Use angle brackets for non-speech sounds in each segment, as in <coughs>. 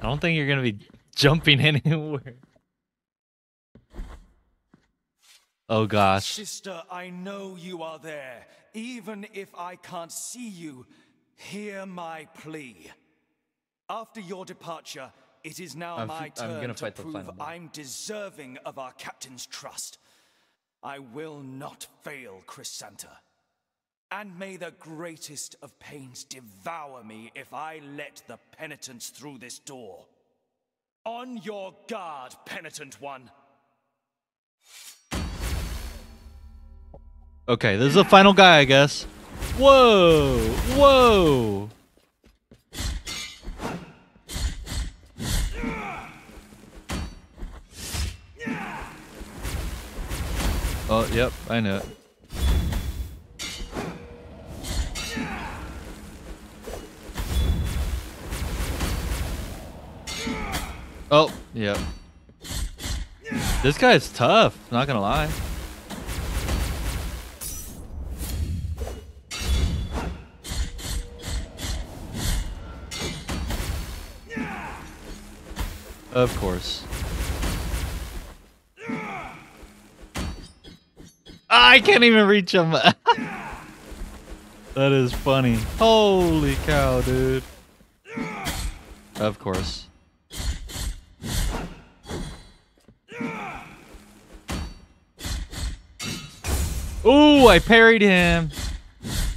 I don't think you're gonna be jumping <laughs> anywhere. Oh gosh. Sister, I know you are there. Even if I can't see you, hear my plea. After your departure, it is now I'm my f- I'm turn gonna fight the prove final. I'm deserving of our captain's trust. I will not fail, Crisanta. And may the greatest of pains devour me if I let the penitents through this door. On your guard, penitent one. Okay, this is the final guy, I guess. Whoa! Whoa! Oh, yep, I know it. Oh, yep. This guy's tough, not gonna lie. Of course. I can't even reach him. <laughs> that is funny. Holy cow, dude. Of course. Ooh, I parried him.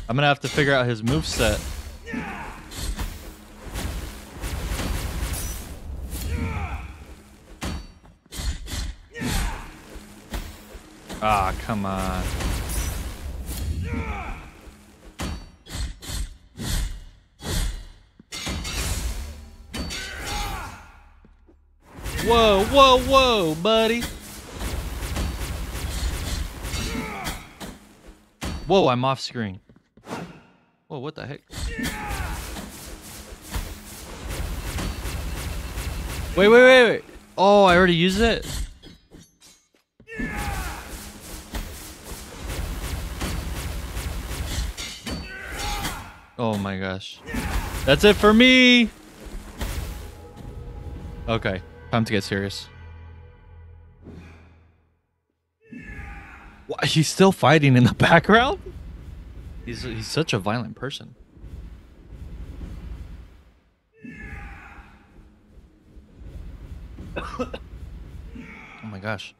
I'm gonna have to figure out his move set. Ah, come on. Whoa, whoa, whoa, buddy. Whoa, I'm off screen. Whoa, what the heck? Wait, wait, wait, wait. Oh, I already used it? Oh my gosh. That's it for me. Okay, time to get serious. He's still fighting in the <laughs> background? He's he's such a violent person. oh my gosh.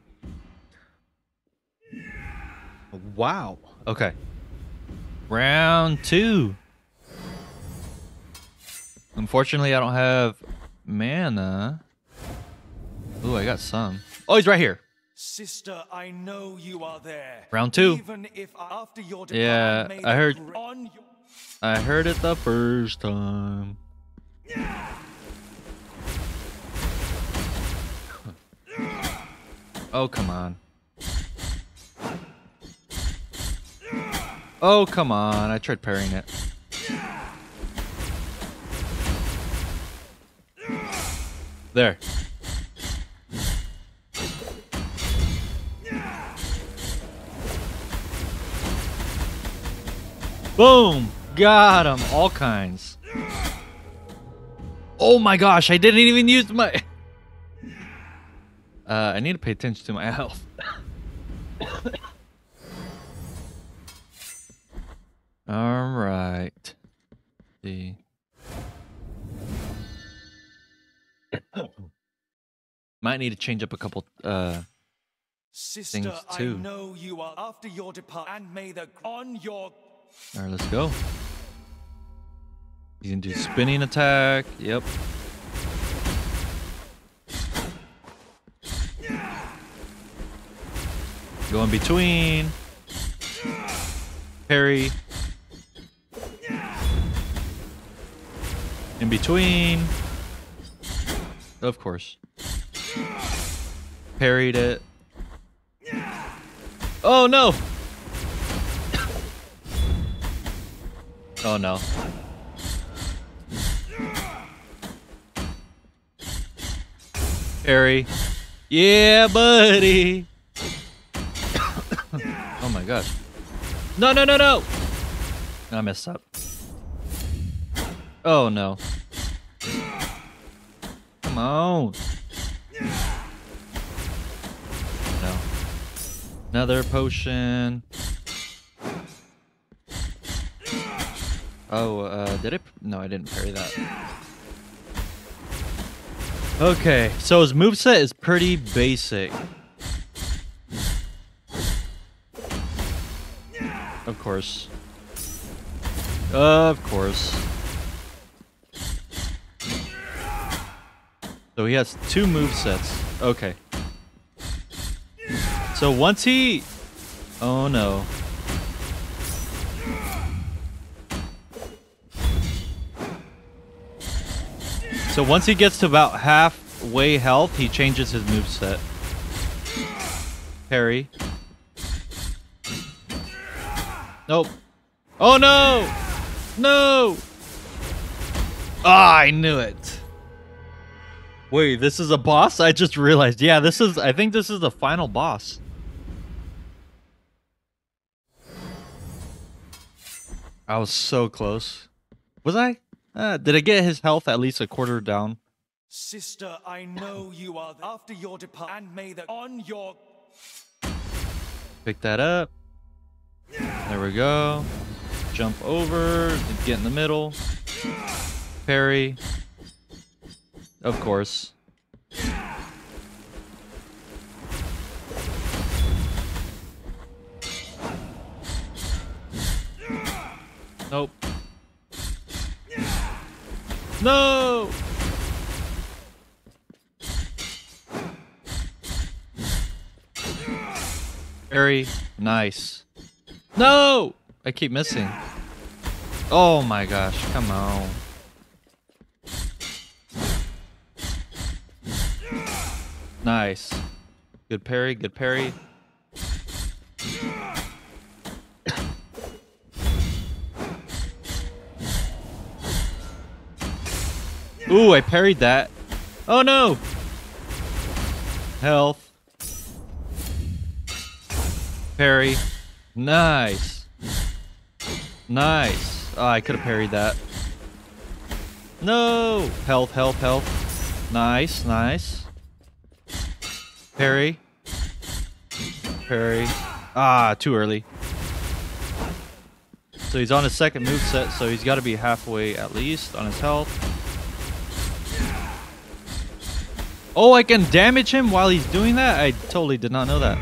Wow. Okay. Round two. Unfortunately, I don't have mana. Ooh, I got some. Oh, he's right here. Sister, I know you are there. Round two. Even if after your Yeah, I heard- on your I heard it the first time. Oh, come on. Oh, come on. I tried parrying it. There. Boom! Got him. All kinds. Oh my gosh, I didn't even use my... <laughs> Uh, I need to pay attention to my <laughs> health. All right. See. <coughs> Might need to change up a couple uh Sister, things I too. know you are after your departure, and may the on your All right, let's go. You can do spinning attack. Yep. Go in between. Parry. In between. Of course. Parried it. Oh no! Oh no. Harry. Yeah, buddy. <coughs> oh my gosh. No, no, no, no. I messed up. Oh no. Come on. No. Another potion. Oh, uh, did it? No, I didn't parry that. Okay, so his moveset is pretty basic. Of course. Of course. So he has two move sets. Okay. So once he... Oh no. So once he gets to about halfway health, he changes his move set. Parry. Nope. Oh no! No! Ah, I knew it. Wait, this is a boss? I just realized. Yeah, this is I think this is the final boss. I was so close. Was I? Uh, did I get his health at least a quarter down? Sister, I know you are after your depart, and may the on your Pick that up. There we go. Jump over, get in the middle. Parry. Of course. Nope. No! Very nice. No! I keep missing. Oh my gosh, come on. Nice. Good parry, good parry. Ooh, I parried that. Oh no! Health. Parry. Nice. Nice. Oh, I could have parried that. No! Health, health, health. Nice, nice. Parry. Parry. Ah, too early. So he's on his second move set, so he's got to be halfway at least on his health. Oh, I can damage him while he's doing that? I totally did not know that.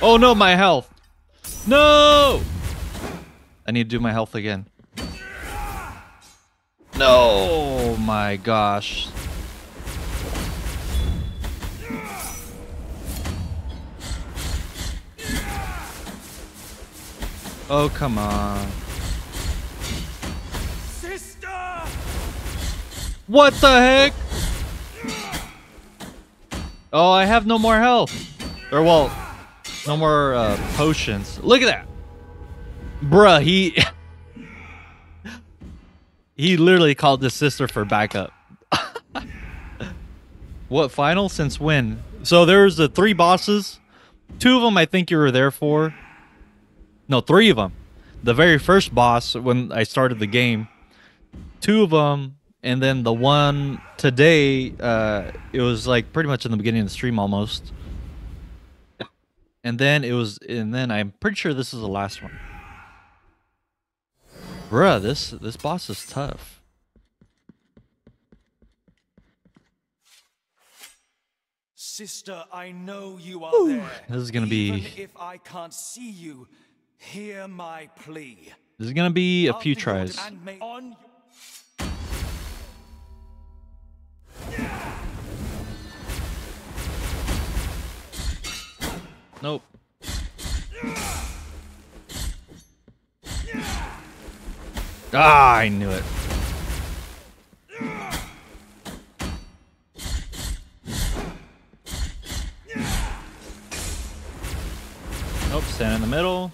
Oh no, my health. No! I need to do my health again. No, Oh my gosh. Oh, come on. What the heck? Oh, I have no more health. Or, well, no more uh, potions. Look at that. Bruh, he... <laughs> he literally called his sister for backup. <laughs> what, final? Since when? So there's the three bosses. Two of them I think you were there for. No, three of them. The very first boss when I started the game. Two of them and then the one today uh it was like pretty much in the beginning of the stream almost and then it was and then i'm pretty sure this is the last one bruh this this boss is tough Sister, I know you are Whew, there. this is gonna Even be- if I can't see you, hear my plea. this is gonna be a few tries nope ah i knew it Nope, stand in the middle.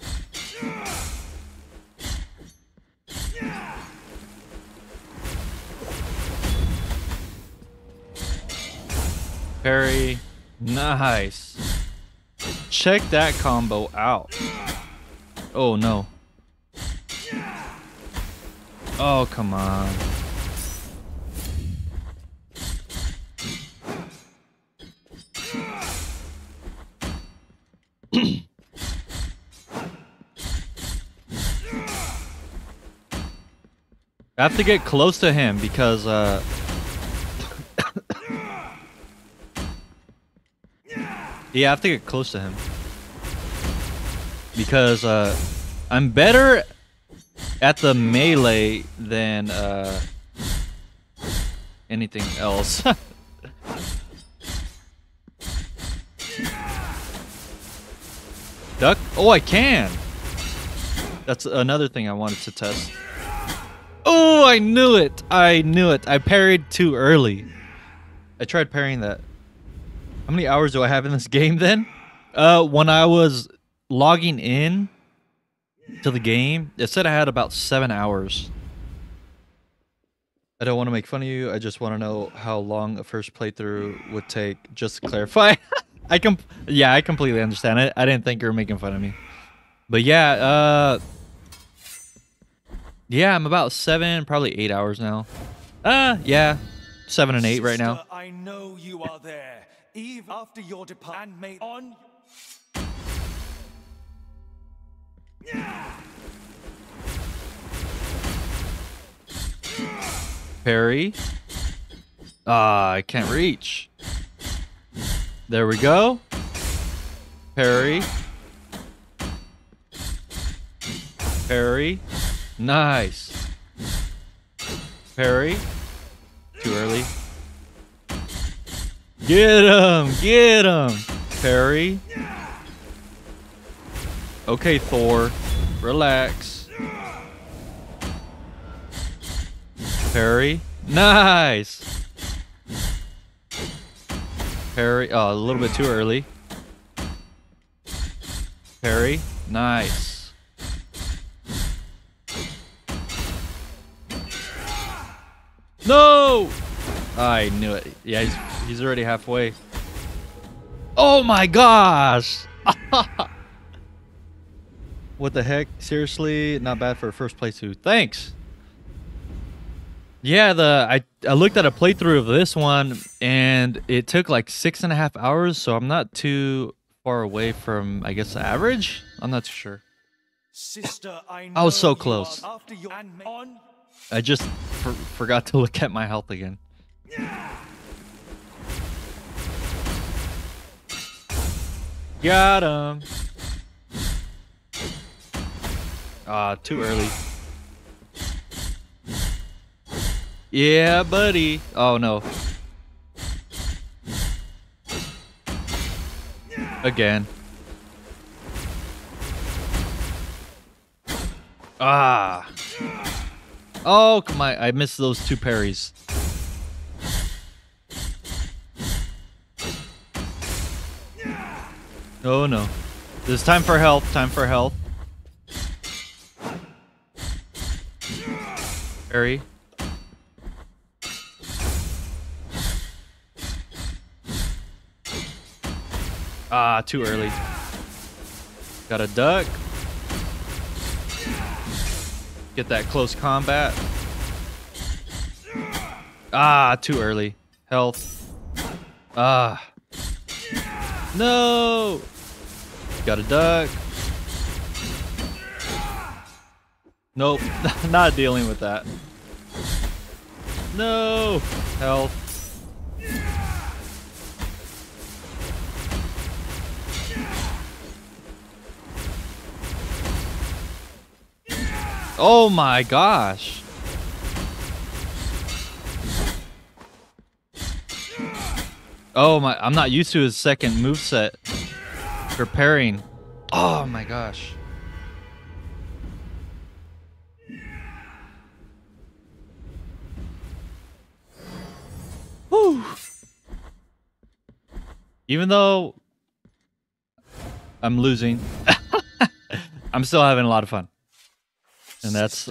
Parry. Nice. Check that combo out. Oh no. Oh, come on. <clears throat> I have to get close to him because uh Yeah, I have to get close to him. Because uh I'm better at the melee than uh anything else. <laughs> Duck? Oh, I can. That's another thing I wanted to test. Oh, I knew it. I knew it. I parried too early. I tried parrying that. How many hours do I have in this <laughs> game then? Uh, when I was logging in to the game, it said I had about seven hours. I don't want to make fun of you. I just want to know how long a first playthrough would take. Just to clarify. <laughs> I com- yeah, I completely understand. it. I didn't think you were making fun of me. But yeah, uh Yeah, I'm about seven, probably eight hours now. Uh yeah. Seven and eight right now. I know you are there, even after your departure. And may on Parry. Ah, I can't reach. There we go. Parry. Parry. Nice. Parry. Too early. Get him! Get him! Parry. Okay, Thor. Relax. Parry. Nice! Parry. Oh, uh, a little bit too early. Parry. Nice. No! I knew it. Yeah, he's, he's already halfway. Oh my gosh! <laughs> what the heck? Seriously? Not bad for a first playthrough. Thanks! Yeah, the I, I looked at a playthrough of this one and it took like six and a half hours, so I'm not too far away from I guess the average? I'm not too sure. sister, I know I was so close. After your and may on I just for, forgot to look at my health again. Got him. Ah, too early. Yeah, buddy. Oh no. Again. Ah. Oh, come on. I missed those two parries. Oh no. This time for health. Time for health. Parry. Ah, too early. Got a duck. Get that close combat. Ah, too early. Health. Ah. No. Got a duck. Nope. <laughs> Not dealing with that. No. Health. Oh my gosh. Oh my, I'm not used to his second move set. Preparing. Oh my gosh. Whew. Even though I'm losing, <laughs> I'm still having a lot of fun. And that's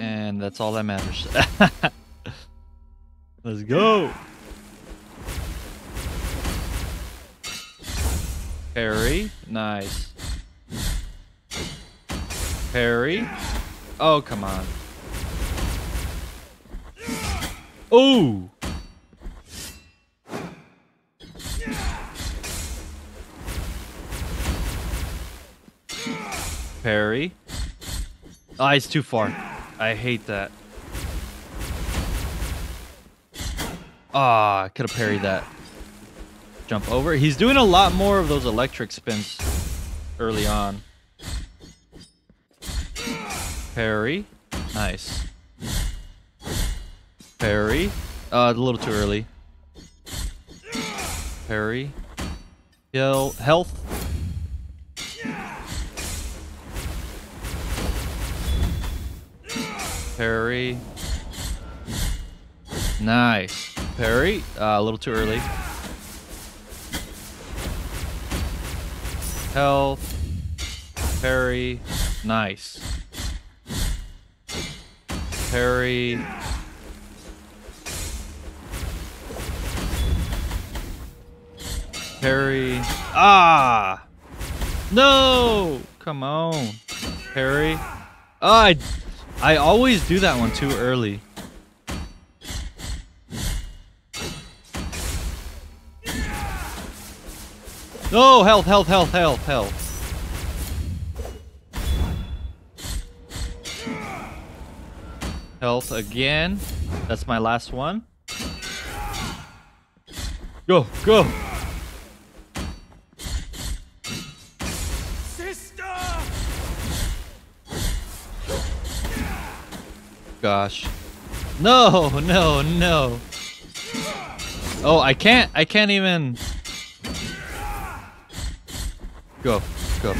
and that's all that matters. <laughs> Let's go. Parry. Nice. Parry. Oh, come on. Ooh! Parry. Ah, oh, it's too far. I hate that. Ah, oh, I could have parried that. Jump over. He's doing a lot more of those electric spins early on. Parry. Nice. Parry. Uh, a little too early. Parry. Heal. Health. Parry. Nice. Parry. Uh, a little too early. Health. Parry. Nice. Parry. Parry. Ah! No! Come on. Parry. Ah, I, I always do that one too early. No! Health, health, health, health, health. Health again. That's my last one. Go, go! Sister. gosh. No, <laughs> no, no. Oh, I can't, I can't even. Go, go.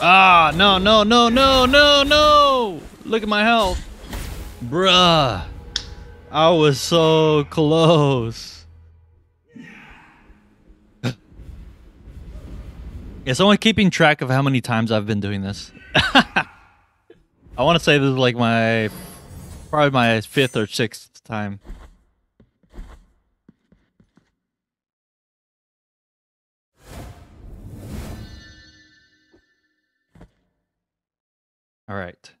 Ah, no, no, no, no, no, no! Look at my health. Bruh. I was so close. <laughs> Is someone keeping track of how many times I've been doing this? <laughs> I want to say this is like my, probably my fifth or sixth time. All right.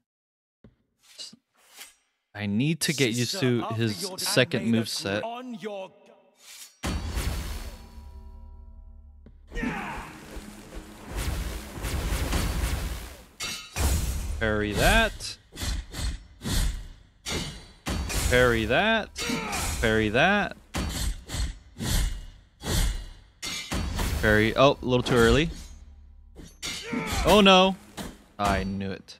I need to get used to his second move set. Parry that. Parry that. Parry that. Parry. Oh, a little too early. Oh no. I knew it.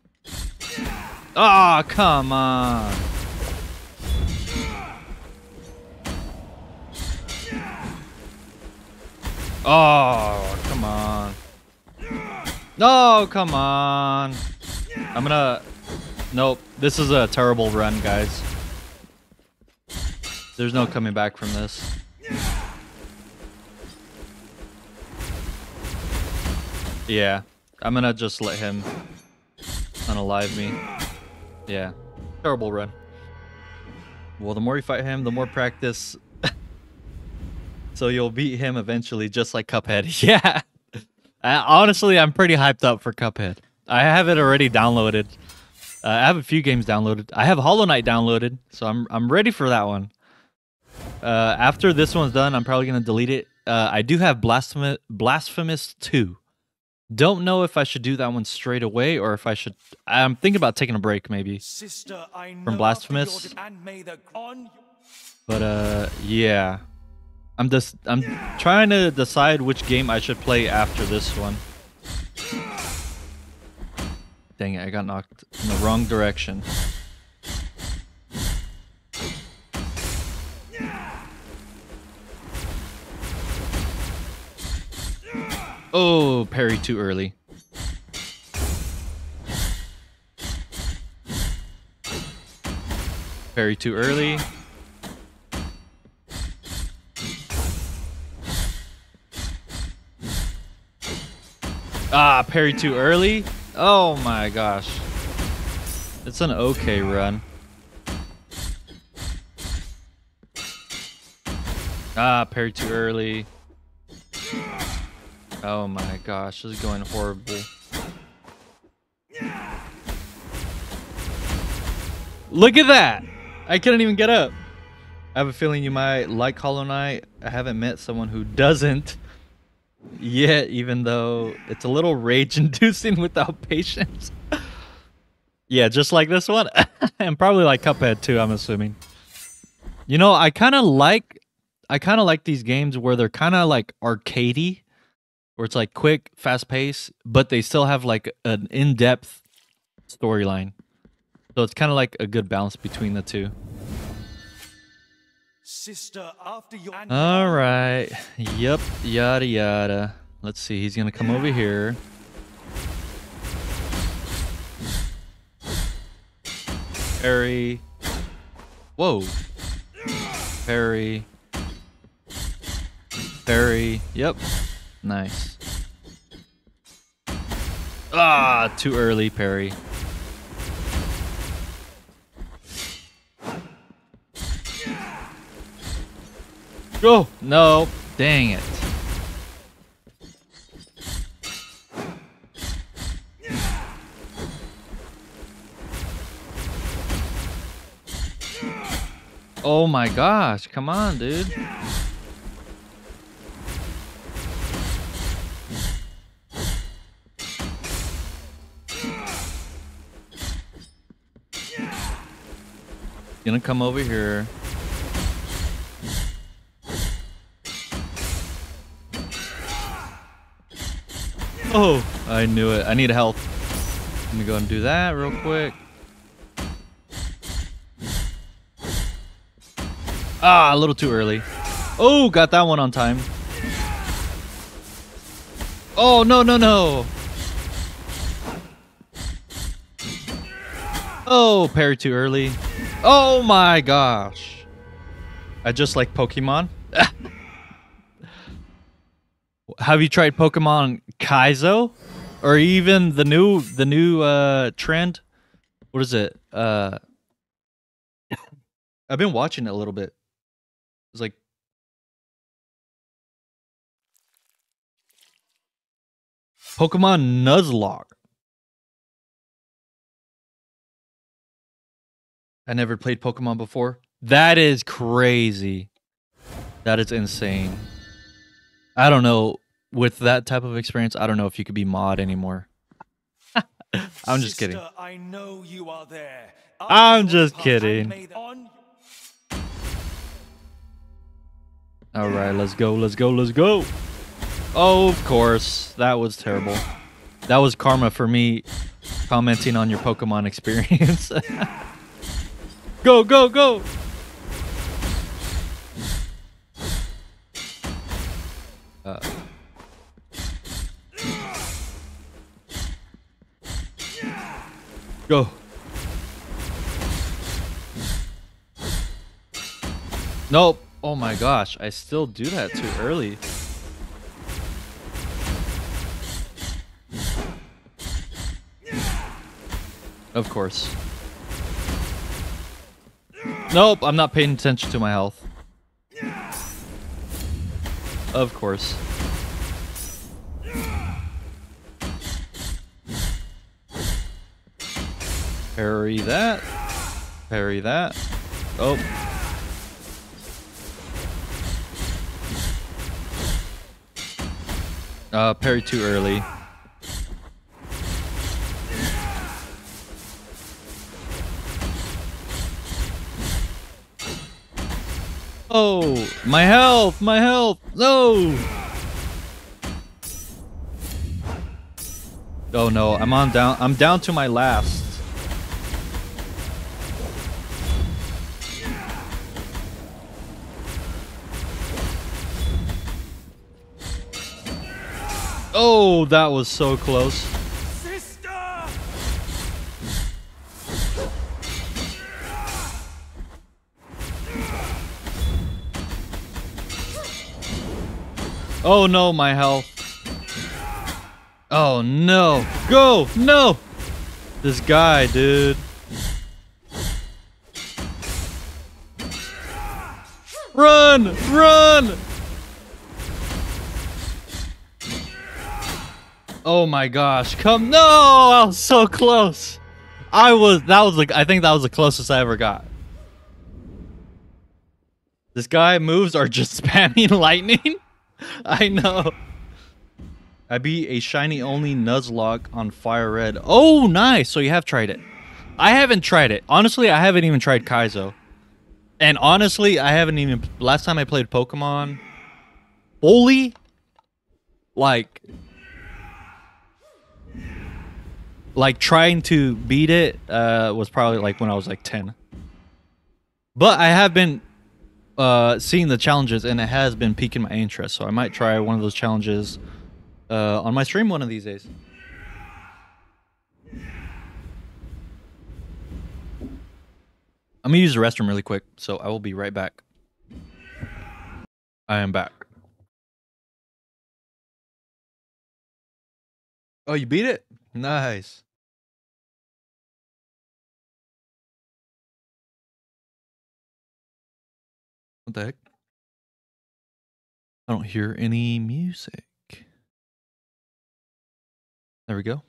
Ah, oh, come on. Oh, come on. No, come on. I'm gonna... Nope. This is a terrible run, guys. There's no coming back from this. Yeah. I'm gonna just let him unalive me. Yeah. Terrible run. Well, the more you fight him, the more practice. <laughs> so you'll beat him eventually, just like Cuphead. <laughs> yeah. honestly, I'm pretty hyped up for Cuphead. I have it already downloaded. Uh, I have a few games downloaded. I have Hollow Knight downloaded, so I'm I'm ready for that one. Uh, after this one's done, I'm probably gonna delete it. Uh, I do have Blasphemous Blasphemous Two. Don't know if I should do that one straight away or if I should. I'm thinking about taking a break maybe Sister, from Blasphemous. But uh, yeah, I'm just I'm trying to decide which game I should play after this one. Dang it, I got knocked in the wrong direction. Oh, parry too early. Parry too early. Ah, parry too early. Oh my gosh. It's an okay run. Ah, parry too early. Oh my gosh, this is going horribly. Look at that! I couldn't even get up. I have a feeling you might like Hollow Knight. I haven't met someone who doesn't yet, even though it's a little rage-inducing <laughs> without patience. yeah, just like this one. <laughs> and probably like Cuphead too, I'm assuming. You know, I kind of like... I kind of like these games where they're kind of like arcadey where it's like quick, fast pace, but they still have like an in-depth storyline. So it's kind of like a good balance between the two. Sister, after your All right. Yep. Yada yada. Let's see. He's gonna come over here. Parry. Whoa. Parry. Parry. Yep. Nice. Ah, too early, Perry. Go! No. Dang it. Oh my gosh, come on, dude. Gonna come over here. Oh, I knew it. I need help. Let me go and do that real quick. Ah, a little too early. Oh, got that one on time. Oh, no, no, no. Oh, parry too early. Oh my gosh. I just like Pokemon. <laughs> Have you tried Pokemon Kaizo? Or even the new the new uh trend? What is it? Uh <coughs> I've been watching it a little bit. It's like Pokemon Nuzlocke. I never played Pokemon before. That is crazy. That is insane. I don't know. With that type of experience, I don't know if you could be mod anymore. <laughs> I'm just kidding. I know you are there. I'm After your just kidding. All right, let's go. Let's go. Let's go. Oh, of course. That was terrible. That was karma for me commenting on your Pokemon <laughs> experience. <laughs> go, go, go. Uh, go. Nope. Oh my gosh, I still do that too early. Of course. Nope, I'm not paying attention to my health. Of course. Parry that. Parry that. Oh. Uh, parry too early. Oh, my health, my health, no! Oh no, I'm on down, I'm down to my last. Oh, that was so close. Oh no, my health. Oh no. Go! No! This guy, dude. Run! Run! Oh my gosh. Come. No! I was so close. I was that was like I think that was the closest I ever got. This guy moves are just <laughs> spamming lightning. <laughs> I know. I beat a shiny only Nuzlocke on Fire Red. Oh, nice. So you have tried it. I haven't tried it. Honestly, I haven't even tried Kaizo. And honestly, I haven't even last time I played Pokemon fully like like trying to beat it uh was probably like when I was like 10. But I have been uh seeing the challenges and it has been piquing my interest, so I might try one of those challenges uh on my stream one of these days. I'm gonna use the restroom really quick, so I will be right back. I am back. Oh, you beat it? Nice. What the heck? I don't hear any music. There we go.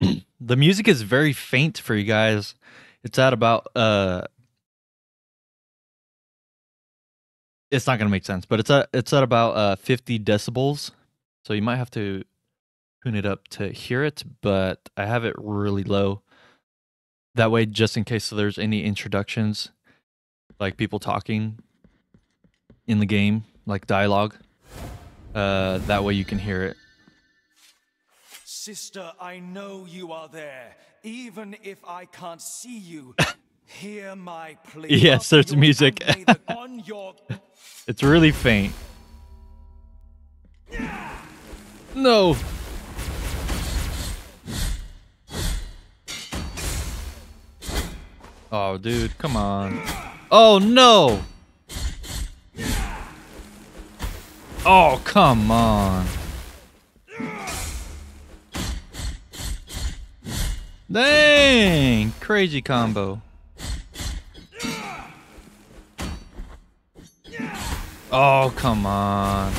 <clears throat> the music is very faint for you guys. It's at about uh it's not gonna make sense, but it's at it's at about uh 50 decibels. So you might have to tune it up to hear it, but I have it really low. That way, just in case there's any introductions, like people talking in the game, like dialogue, uh, that way you can hear it. Sister, I know you are there. Even if I can't see you, <laughs> hear my plea. Yes, there's music. and may the- <laughs> on your It's really faint. No. Oh, dude, come on. Oh, no. Oh, come on. Dang, crazy combo. Oh, come on.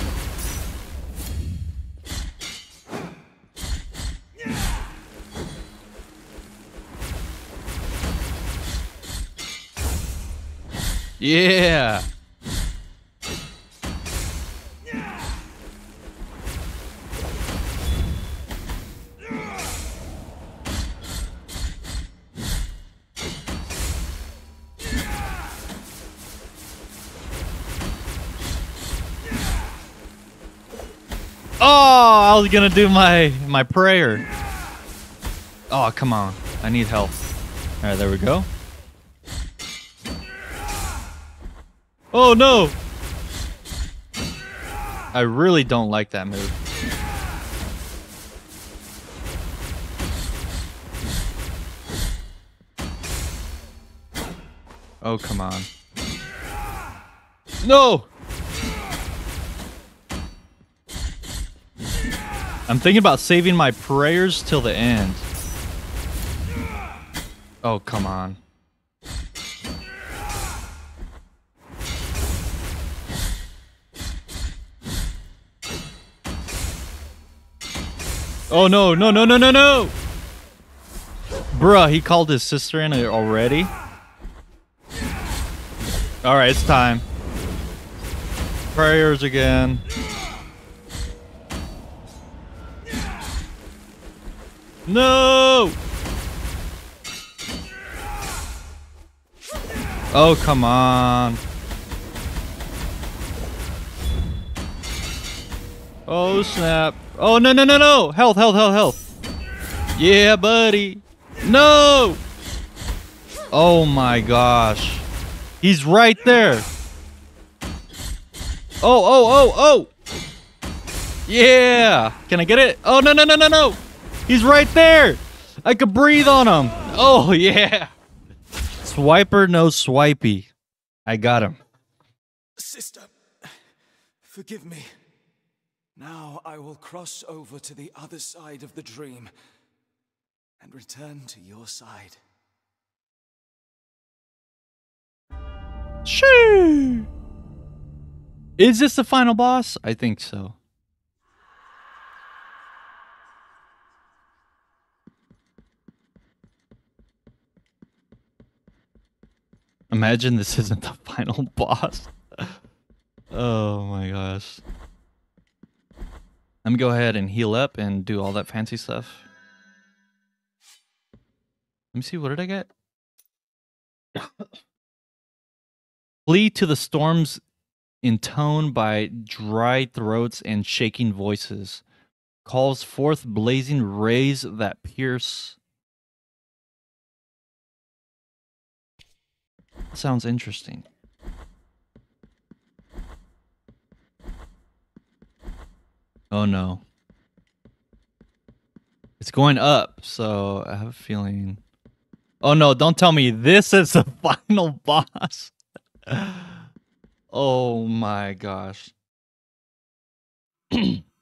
Yeah. Oh, I was gonna do my my prayer. Oh, come on. I need help. All right, there we go. Oh no! I really don't like that move. Oh, come on. No! I'm thinking about saving my prayers till the end. Oh, come on. Oh no, no, no, no, no, no! Bruh, he called his sister in already? Alright, it's time. Prayers again. No! Oh, come on. Oh, snap. Oh, no, no, no, no. Health, health, health, health. Yeah, buddy. No! Oh my gosh. He's right there. Oh, oh, oh, oh. Yeah. Can I get it? Oh, no, no, no, no, no. He's right there. I could breathe on him. Oh, <laughs> yeah. Swiper, no swipey. I got him. Sister, forgive me. Now I will cross over to the other side of the dream and return to your side. Shoo! Is this the final boss? I think so. Imagine this isn't the <laughs> final boss. oh my gosh. Let me go ahead and heal up and do all that fancy stuff. Let me see, what did I get? <coughs> Flee to the storms intoned by dry throats and shaking voices. Calls forth blazing rays that pierce. Sounds interesting. Oh no. It's going up, so I have a feeling. Oh no, don't tell me this is the <laughs> final boss. <laughs> oh my gosh. <clears throat>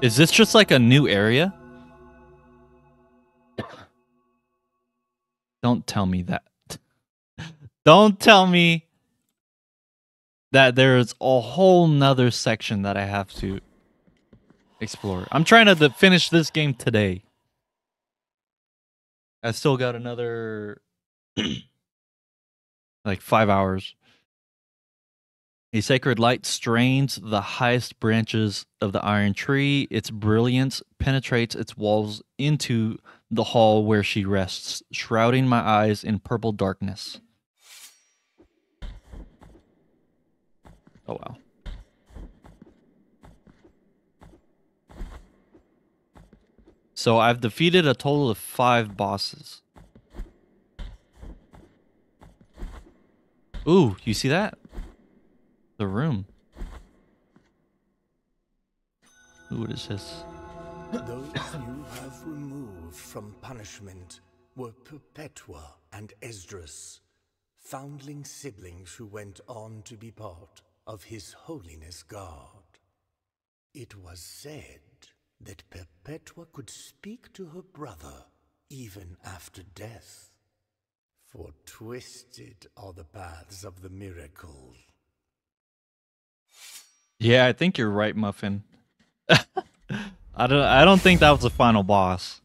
Is this just like a new area? Don't tell me that. <laughs> Don't tell me that there's a whole nother section that I have to explore. I'm trying to finish this game today. I still got another <clears throat> like five hours. A sacred light strains the highest branches of the iron tree. Its brilliance penetrates its walls into the hall where she rests, shrouding my eyes in purple darkness. Oh wow. So I've defeated a total of five bosses. Ooh, you see that? The room. Ooh, what is this? Those you have removed from punishment were Perpetva and Esdras, foundling siblings who went on to be part of His Holiness God. It was said that Perpetva could speak to her brother even after death. For twisted are the paths of the miracle. Yeah, I think you're right, Muffin. <laughs> I don't I don't think that was the final boss.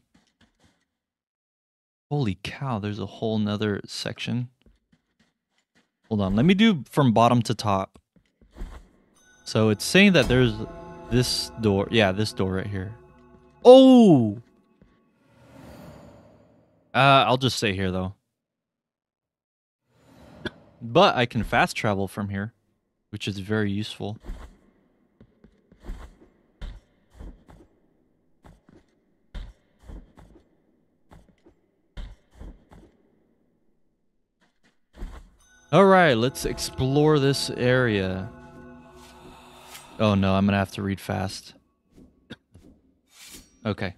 Holy cow, there's a whole nother section. Hold on, let me do from bottom to top. So it's saying that there's this door. Yeah, this door right here. Oh! Uh, I'll just stay here though. But I can fast travel from here, which is very useful. All right, let's explore this area. Oh no, I'm gonna have to read fast. Okay.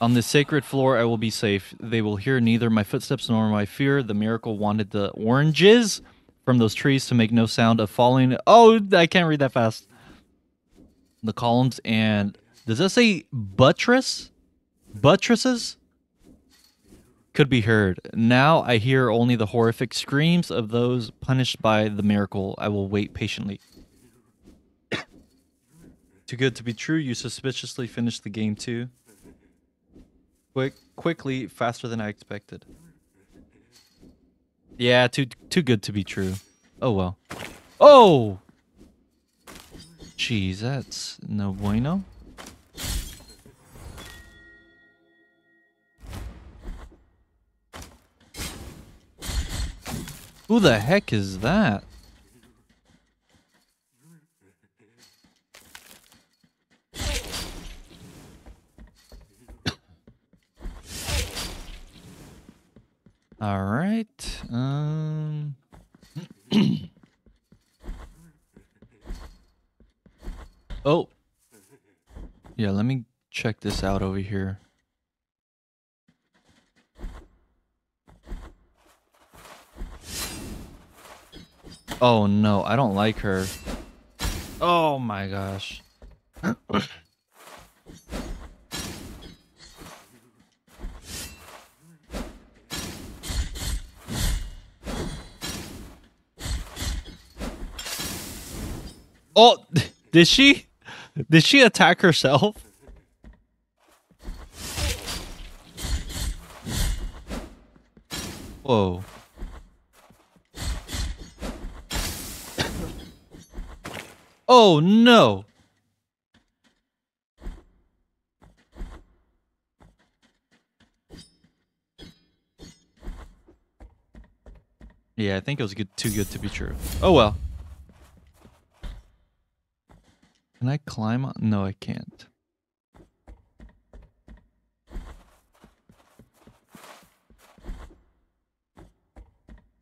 On this sacred floor, I will be safe. They will hear neither my footsteps nor my fear. The miracle wanted the oranges from those trees to make no sound of falling. Oh, I can't read that fast. The columns and does that say buttress? Buttresses? Could be heard. Now I hear only the horrific screams of those punished by the miracle. I will wait patiently. <coughs> Too good to be true. You suspiciously finished the game too. Quick, quickly, faster than I expected. Yeah, too too good to be true. Oh well. Oh. Jeez, that's no bueno. Who the heck is that? <coughs> All right. Um <coughs> Oh. Yeah, let me check this out over here. Oh no, I don't like her. Oh my gosh. oh, <laughs> did she? Did she attack herself? Whoa. Oh no. Yeah, I think it was good, too good to be true. Oh well. Can I climb on? No, I can't.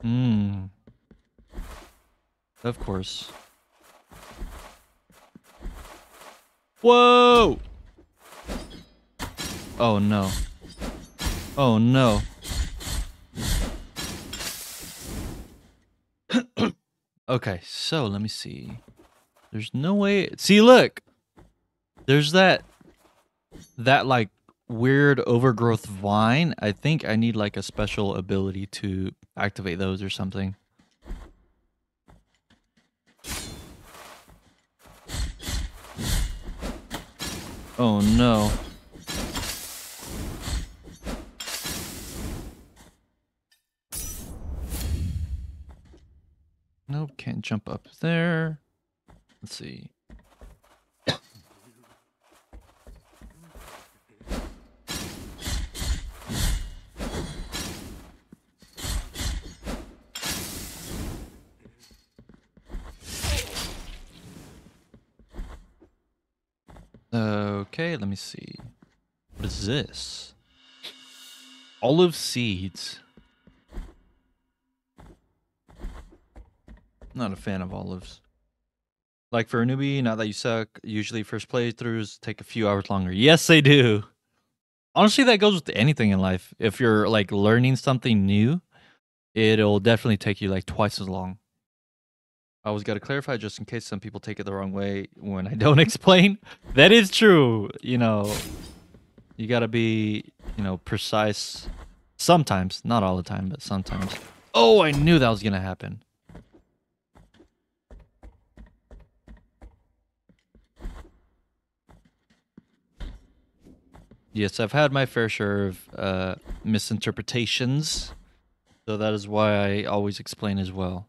Hmm. Of course. Whoa! Oh no. Oh no. <clears throat> okay, so let me see. There's no way. See, look. There's that that like weird overgrowth vine. I think I need like a special ability to activate those or something. Oh no. Nope, can't jump up there. Let's see. Okay, let me see. What is this? Olive seeds. Not a fan of olives. Like for a newbie, not that you suck, usually first playthroughs take a few hours longer. Yes, they do. Honestly, that goes with anything in life. If you're like learning something new, it'll definitely take you like twice as long. I always got to clarify just in case some people take it the wrong way when I <laughs> don't explain. That is true. You know, you got to be, you know, precise sometimes, not all the time, but sometimes. Oh, I knew that was going to happen. Yes, I've had my fair share of uh, misinterpretations, so that is why I always explain as well.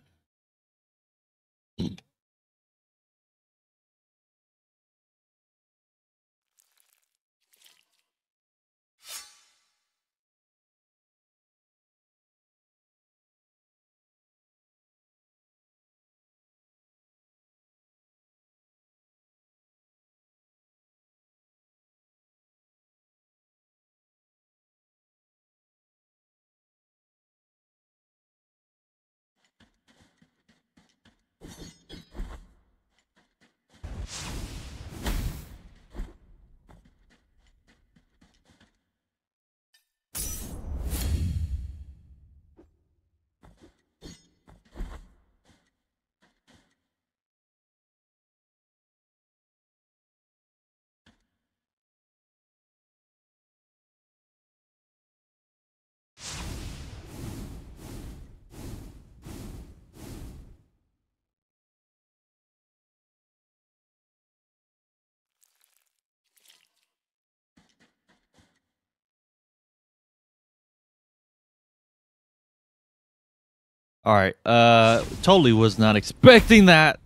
All right. Uh, totally was not expecting that.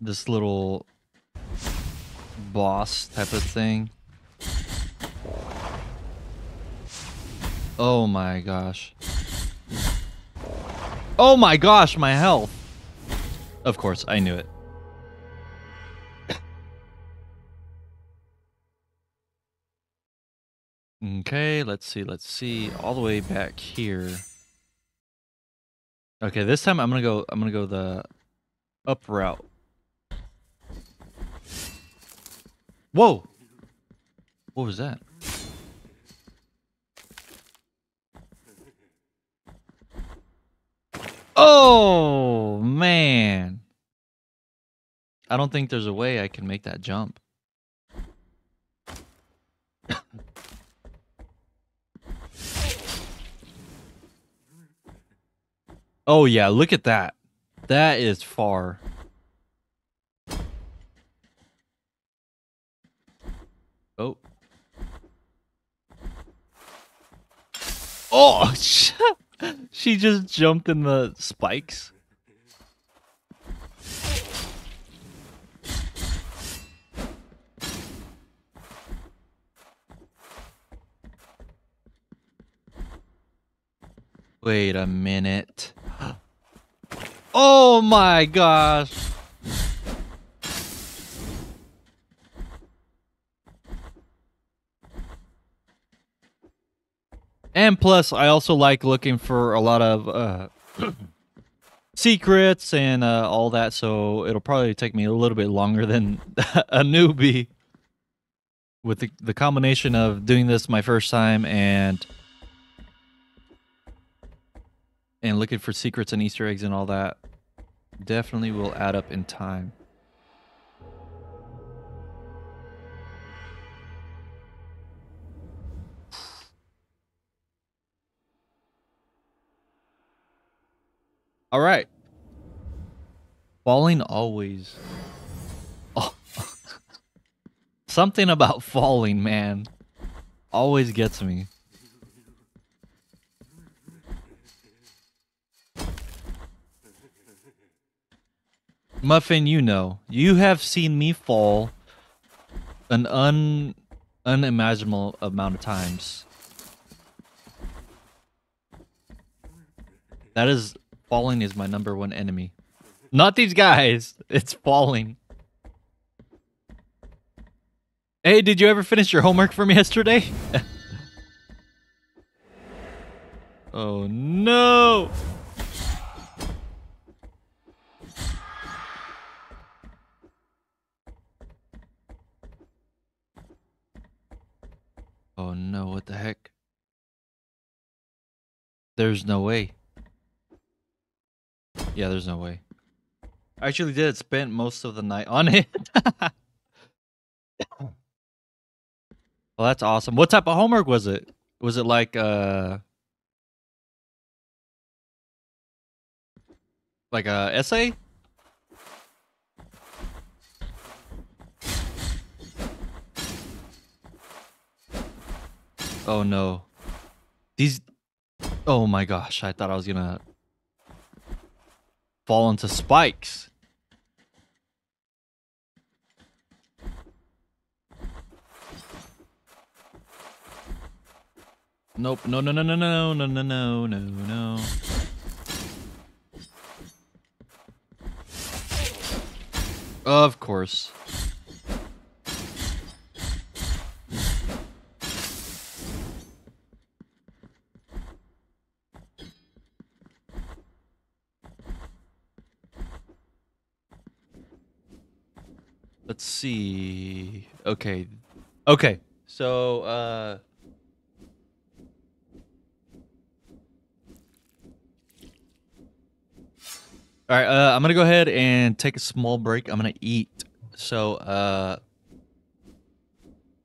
This little boss type of thing. Oh my gosh. Oh my gosh, my health. Of course, I knew it. <coughs> okay, let's see, let's see. All the way back here. Okay, this time I'm gonna go. I'm gonna go the up route. Whoa! What was that? Oh man! I don't think there's a way I can make that jump. Oh yeah, look at that. That is far. Oh. Oh, <laughs> she just jumped in the spikes. Wait a minute. Oh my gosh. And plus, I also like looking for a lot of uh, <clears throat> secrets and uh, all that, so it'll probably take me a little bit longer than <laughs> a newbie. With the, the combination of doing this my first time and and looking for secrets and Easter eggs and all that, definitely will add up in time. All right. Falling always. <laughs> Oh. <laughs> Something about falling, man, always gets me. Muffin, you know, you have seen me fall an un unimaginable amount of times. That is falling is my number one enemy. Not these guys. <laughs> It's falling. Hey, did you ever finish your homework from yesterday? <laughs> oh no. Oh no, what the heck? There's no way. Yeah, there's no way. I actually did spend most of the night <laughs> on it. <coughs> well, that's awesome. What type of homework was it? Was it like uh like a essay? Oh no. These Oh my gosh, I thought I was gonna fall into spikes. Nope. No, no, no, no, no, no, no, no, no, no. Of course. Let's see. Okay. Okay. So, uh All right, uh, I'm gonna go ahead and take a small break. I'm gonna eat. So, uh,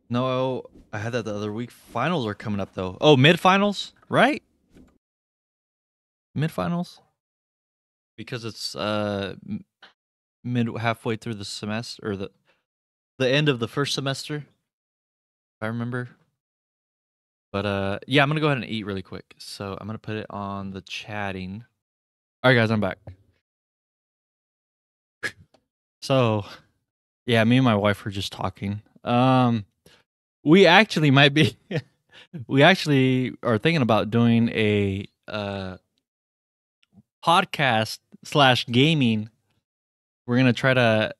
no, I had that the other week. Finals are coming up though. Oh, mid finals, right? Mid finals, because it's uh mid halfway through the semester or the the end of the first semester, if I remember. But uh, yeah, I'm gonna go ahead and eat really quick. So I'm gonna put it on the chatting. All right, guys, I'm back. So, yeah, me and my wife were just talking. Um, we actually might be, <laughs> we actually are thinking about doing a uh podcast slash gaming. We're gonna try to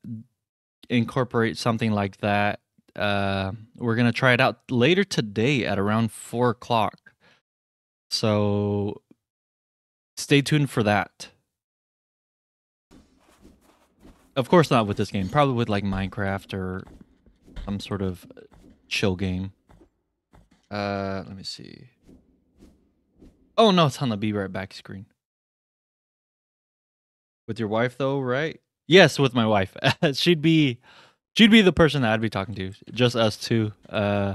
incorporate something like that. Uh, we're gonna try it out later today at around four o'clock. So stay tuned for that. Of course, not with this game. Probably with like Minecraft or some sort of chill game. Uh, let me see. Oh no, it's on the be right back screen. With your wife though, right? Yes, with my wife. <laughs> she'd be she'd be the person that I'd be talking to. Just us two. Uh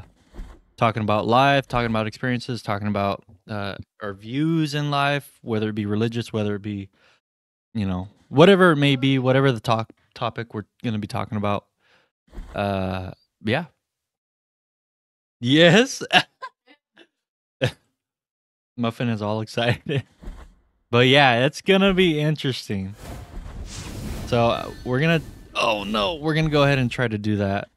talking about life, talking about experiences, talking about uh our views in life, whether it be religious, whether it be you know, whatever it may be, whatever the talk topic we're gonna be talking about. Uh, yeah. Yes. <laughs> Muffin is all excited. <laughs> but yeah, it's gonna be interesting. So uh, we're gonna. Oh no, we're gonna go ahead and try to do that.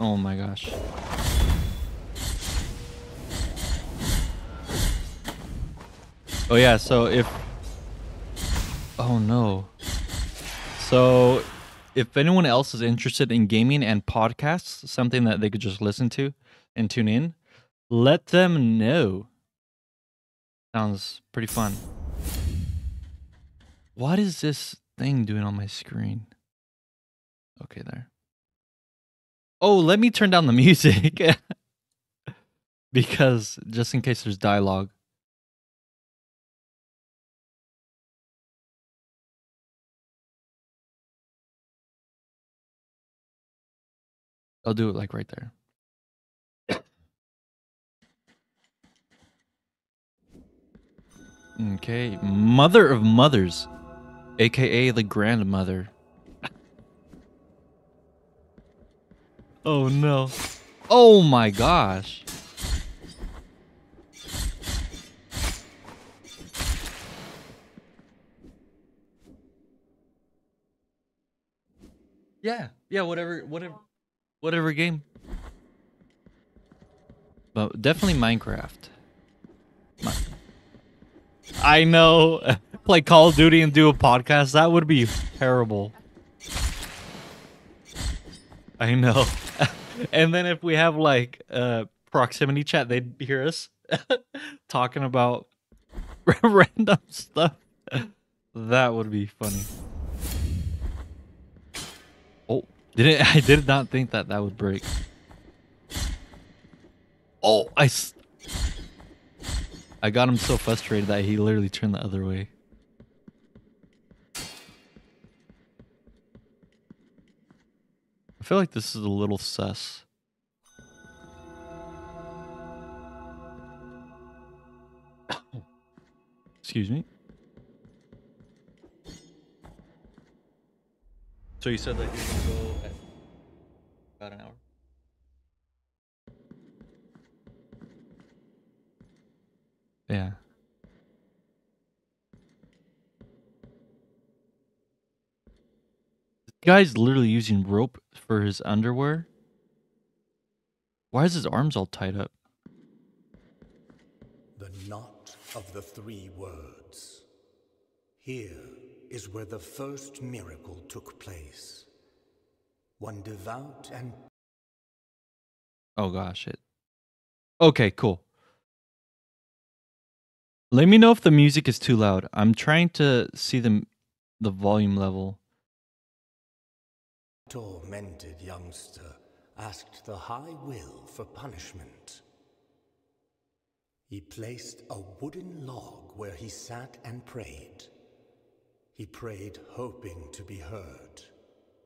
Oh my gosh. Oh yeah, so if Oh no. So if anyone else is interested in gaming and podcasts, something that they could just listen to and tune in, let them know. Sounds pretty fun. What is this thing doing on my screen? Okay, there. Oh, let me turn down the <laughs> music. <laughs> because just in case there's dialogue. I'll do it like right there. <coughs> Okay, Mother of Mothers, aka the grandmother. oh no. Oh my gosh. Yeah, yeah, whatever, whatever, whatever game. But definitely Minecraft. Mi- I know. <laughs> Play Call of Duty and do a podcast. That would be terrible. I know. <laughs> and then if we have like uh proximity chat, they'd hear us <laughs> talking about <laughs> random stuff. That would be funny. Oh, did it? I did not think that that would break. Oh, I. I got him so frustrated that he literally turned the other way. Feel like this is a little sus. <coughs> Excuse me. So you said that you can go at about an hour? Yeah. Guy's literally using rope for his underwear. Why is his arms all tied up? The knot of the three words. Here is where the first miracle took place. One devout and Oh gosh, it. Okay, cool. Let me know if the music is too loud. I'm trying to see the the volume level. Tormented youngster asked the High Will for punishment. He placed a wooden log where he sat and prayed. He prayed hoping to be heard.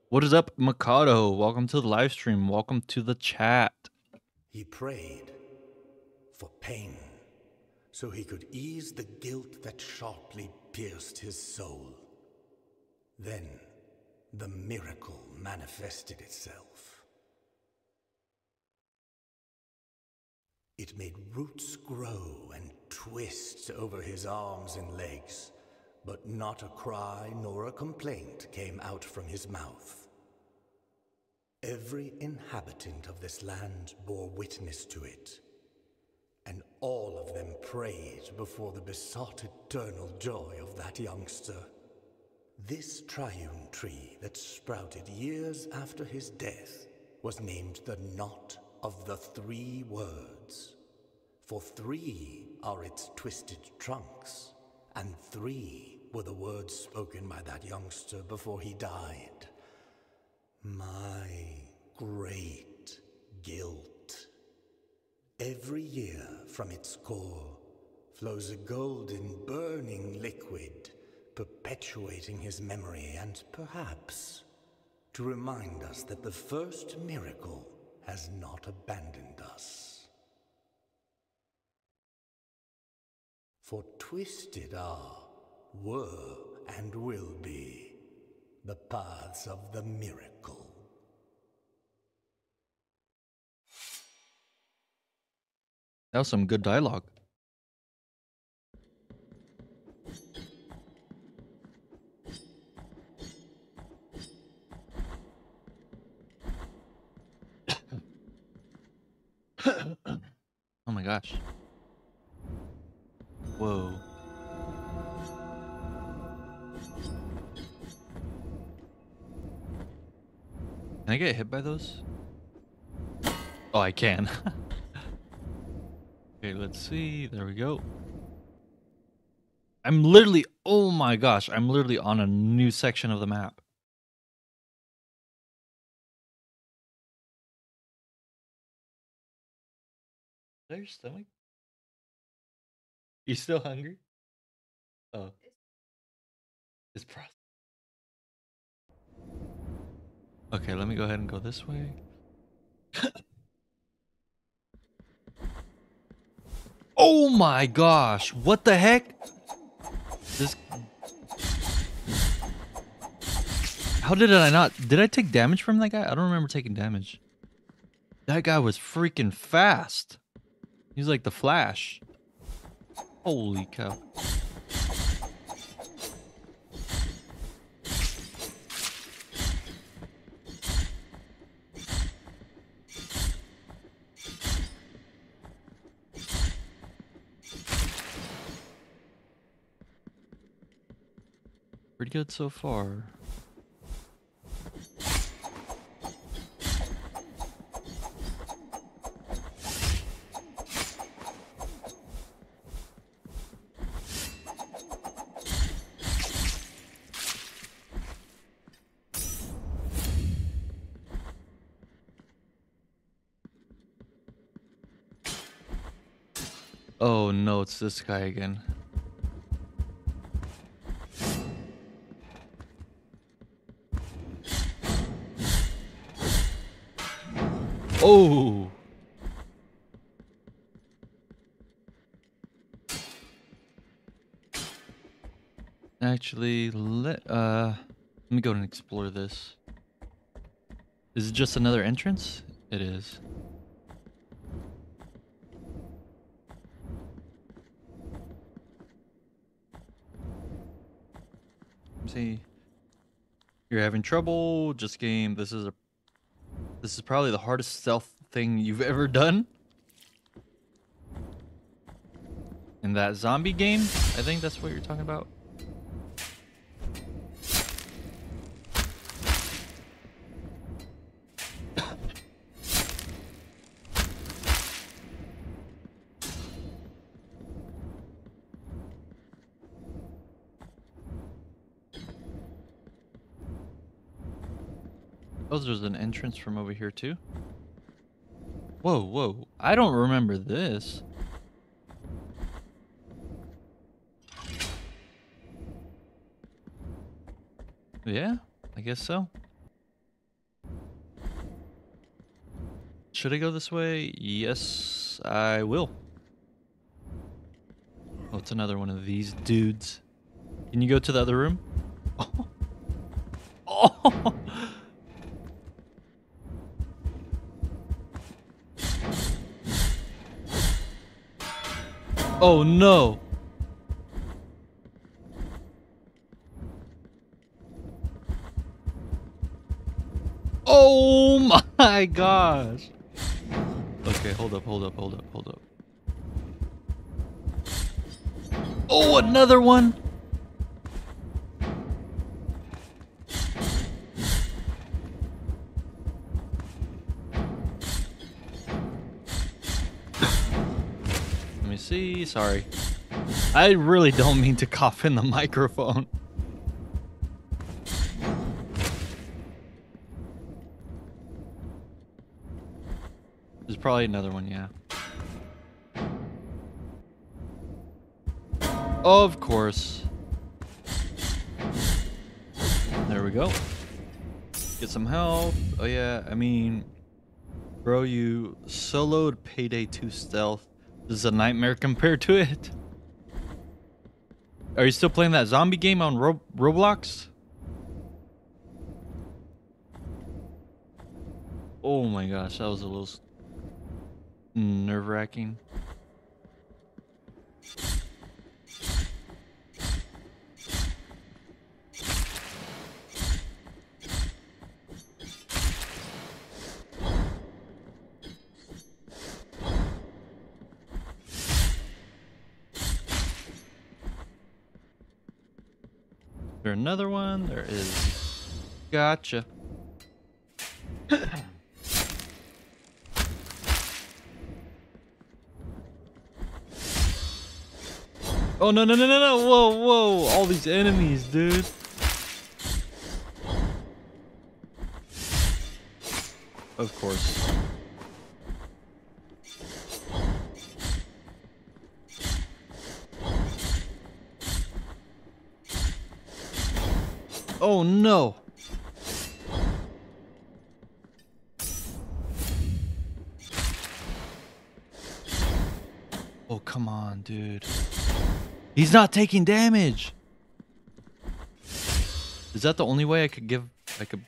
What is up, Mikado? Welcome to the live stream. Welcome to the chat. He prayed for pain, so he could ease the guilt that sharply pierced his soul. Then the miracle manifested itself. It made roots grow and twist over his arms and legs, but not a cry nor a complaint came out from his mouth. Every inhabitant of this land bore witness to it, and all of them prayed before the besought eternal joy of that youngster. This triune tree that sprouted years after his death was named the Knot of the Three Words. For three are its twisted trunks, and three were the words spoken by that youngster before he died. My great guilt. Every year from its core flows a golden, burning liquid, perpetuating his memory and perhaps to remind us that the first miracle has not abandoned us. For twisted are, were, and will be the paths of the miracle. That was some good dialogue. Gosh. Whoa. Can I get hit by those? Oh, I can. <laughs> okay, let's see. There we go. I'm literally, oh my gosh, I'm literally on a new section of the map. That your stomach? You still hungry? Oh. It's processed. Okay, let me go ahead and go this way. <laughs> oh my gosh, what the heck? This How did I not did I take damage from that guy? I don't remember taking damage. That guy was freaking fast. He's like the Flash. Holy cow. Pretty good so far. It's this guy again. Oh! Actually, let uh let me go and explore this. Is it just another entrance? It is. See, you're having trouble. Just game. This is a. This is probably the hardest stealth thing you've ever done. In that zombie game, I think that's what you're talking about. There's an entrance from over here too. Whoa, whoa. I don't remember this. Yeah, I guess so. Should I go this way? Yes, I will. Oh, it's another one of these dudes. Can you go to the other room? <laughs> Oh. oh. Oh no. Oh my gosh. Okay, hold up, hold up, hold up, hold up. Oh, another one. See. Sorry. I really don't mean to cough in the microphone. There's probably another one, yeah. Of course. There we go. Get some help. Oh yeah, I mean, bro, you soloed Payday 2 Stealth. This is a nightmare compared to it. Are you still playing that zombie game on Ro- Roblox? Oh my gosh, that was a little nerve another one? There is. Gotcha. <clears throat> oh no no no no no! Whoa whoa! All these enemies, dude. Of course. Oh no. Oh, come on, dude. He's not taking damage. Is that the only way I could give I could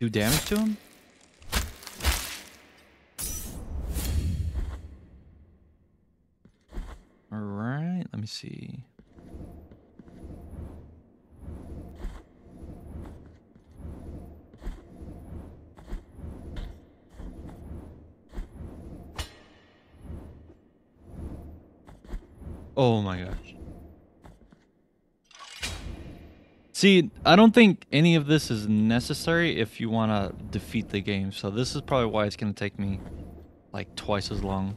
do damage to him? All right, let me see. Oh my gosh. See, I don't think any of this is necessary if you want to defeat the game. So this is probably why it's going to take me like twice as long.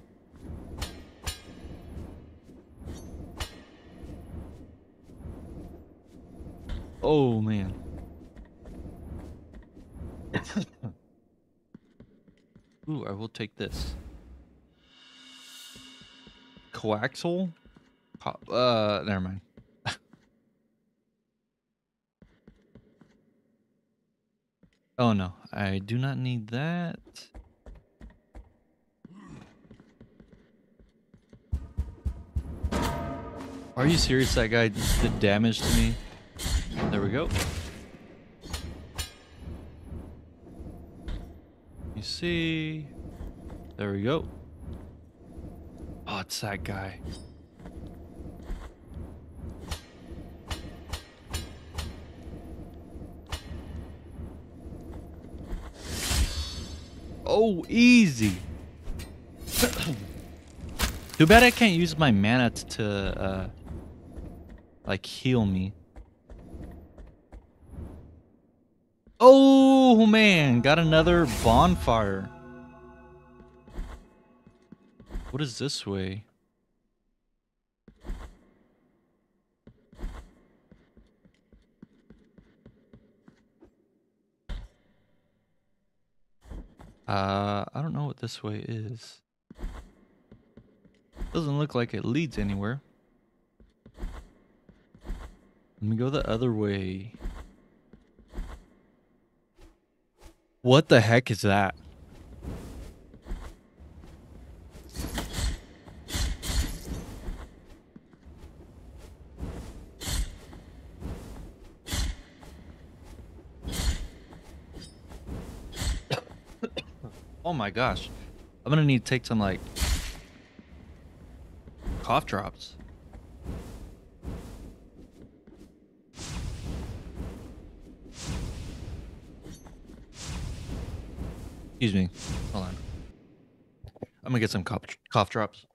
Oh man. <laughs> Ooh, I will take this. Coaxel? Co- Uh, never mind. <laughs> oh no, I do not need that. Are you serious? That guy did damage to me. There we go. You see. There we go. Oh, it's that guy. Oh, easy. Too bad I can't use my mana to, uh, like, heal me. Oh, man. Got another bonfire. What is this way? Uh, I don't know what this way is. Doesn't look like it leads anywhere. Let me go the other way. What the heck is that? Oh my gosh. I'm gonna need to take some like cough drops. Excuse me. Hold on. I'm gonna get some cough, cough drops.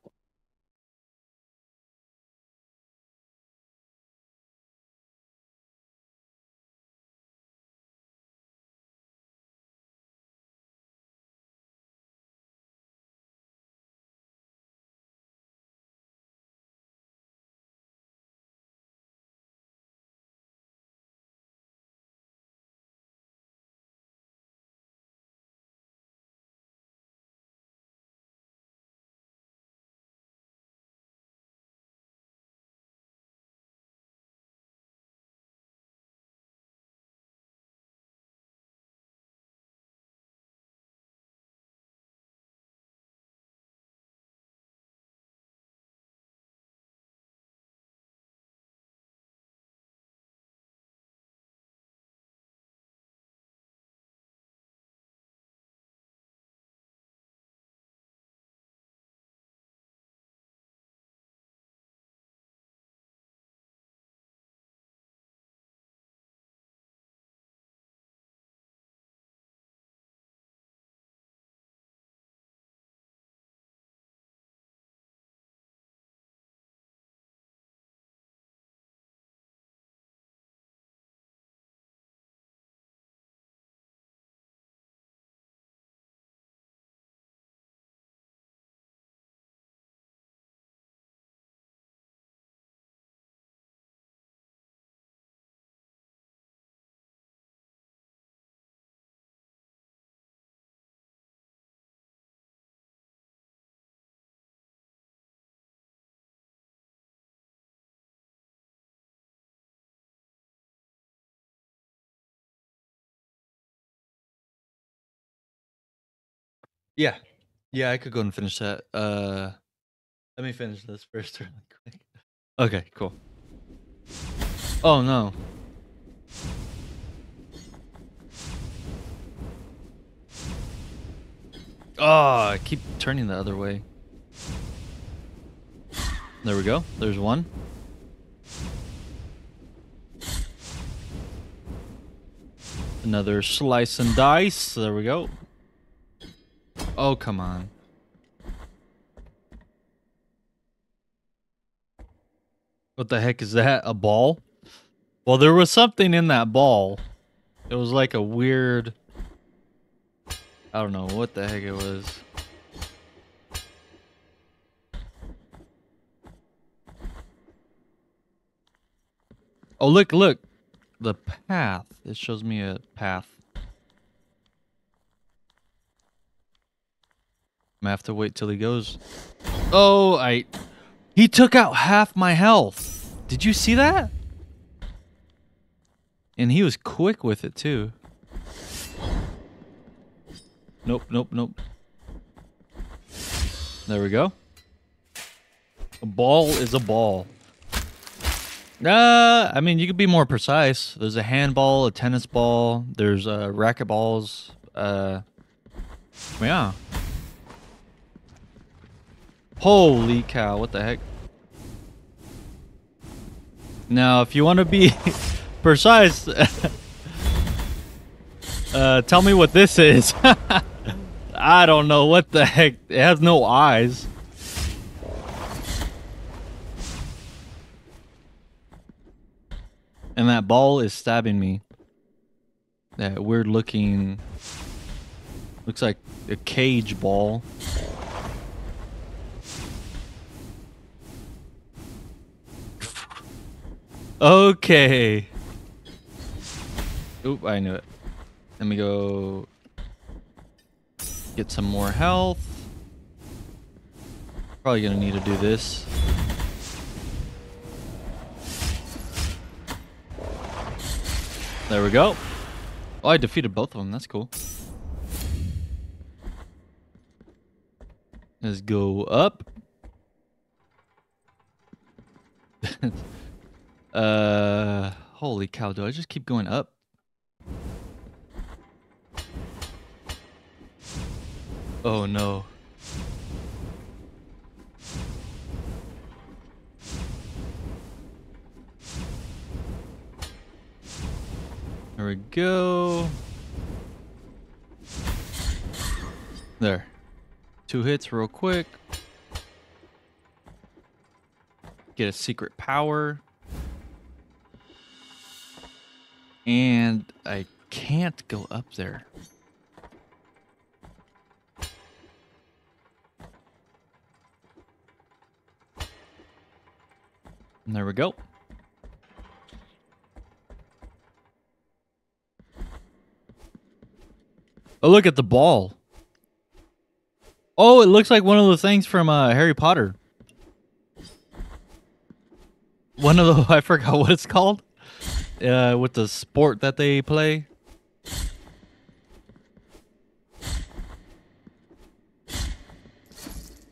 Yeah. Yeah, I could go and finish that. Uh let me finish this first <laughs> really quick. Okay, cool. Oh no. Oh, I keep turning the other way. There we go. There's one. Another slice and dice. There we go. Oh, come on. What the heck is that? A ball? Well, there was something in that ball. It was like a weird. I don't know what the heck it was. Oh, look, look. The path. It shows me a path. Gonna have to wait till he goes. Oh, I. He took out half my health. Did you see that? And he was quick with it too. Nope, nope, nope. There we go. A ball is a ball. Uh, I mean, you could be more precise. There's a handball, a tennis ball. There's uh, racket balls. Uh, yeah. Holy cow! What the heck? Now, if you want to be <laughs> precise, <laughs> uh, tell me what this is. <laughs> I don't know what the heck. It has no eyes. And that ball is stabbing me. That weird looking. Looks like a cage ball. Okay. Oop, I knew it. Let me go get some more health. Probably gonna need to do this. There we go. Oh, I defeated both of them. That's cool. Let's go up. Uh, holy cow! Do I just keep going up? Oh no. There we go. There. Two hits real quick. Get a secret power. And I can't go up there. And there we go. Oh, look at the ball. Oh, it looks like one of the things from uh, Harry Potter. One of the <laughs> I forgot what it's called. Uh, with the sport that they play.